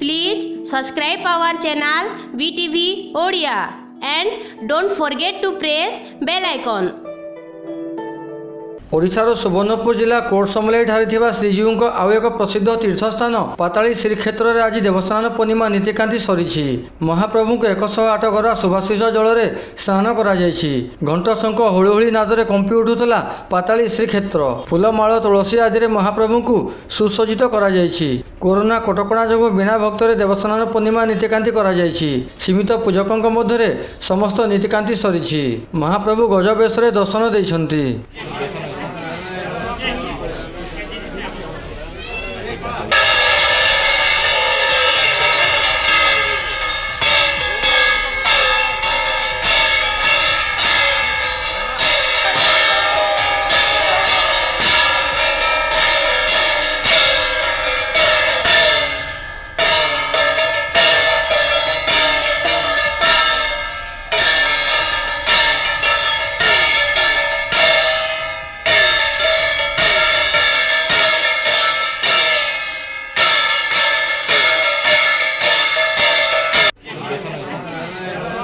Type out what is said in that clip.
Please subscribe our channel VTV Odia and don't forget to press bell icon. ଓଡ଼ିଶାର ସୁବର୍ଣ୍ଣପୁର ଜିଲ୍ଲା court ସମଲେଇଠାରେ ଥିବା ଶ୍ରୀଜୀଉଙ୍କ ଆଉ ଏକ ପ୍ରସିଦ୍ଧ ତୀର୍ଥସ୍ଥାନ ପାତାଳି ଶ୍ରୀକ୍ଷେତ୍ରରେ ଆଜି ଦେବସ୍ନାନ ପୂର୍ଣ୍ଣିମା ନୀତିକାନ୍ତି ସରିଛି ମହାପ୍ରଭୁଙ୍କୁ ଏକଶହ ଆଠ ଗରା ଶୁଭାଶିଷ ଜଳରେ ସ୍ନାନ କରାଯାଇଛି ଘଣ୍ଟଶଙ୍କ ହୁଳୁହୁଳି ନାଦରେ କମ୍ପି ଉଠୁଥିଲା ପାତାଳି ଶ୍ରୀକ୍ଷେତ୍ର ଫୁଲମାଳ ତୁଳସୀ ଆଦିରେ ମହାପ୍ରଭୁଙ୍କୁ ସୁସଜ୍ଜିତ କରାଯାଇଛି କରୋନା କଟକଣା ଯୋଗୁଁ ବିନା ଭକ୍ତରେ ଦେବସ୍ନାନ ପୂର୍ଣ୍ଣିମା ନୀତିକାନ୍ତି କରାଯାଇଛି ସୀମିତ ପୂଜକଙ୍କ ମଧ୍ୟରେ ସମସ୍ତ ନୀତିକାନ୍ତି ସରିଛି ମହାପ୍ରଭୁ ଗଜବେଶରେ ଦର୍ଶନ ଦେଇଛନ୍ତି 봤더니